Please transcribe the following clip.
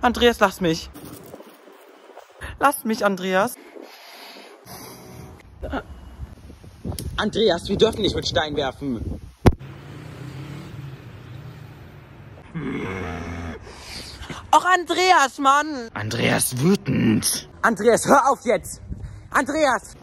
Andreas, lass mich. Lass mich, Andreas. Andreas, wir dürfen nicht mit Stein werfen. Och, Andreas, Mann. Andreas wütend. Andreas, hör auf jetzt. Andreas.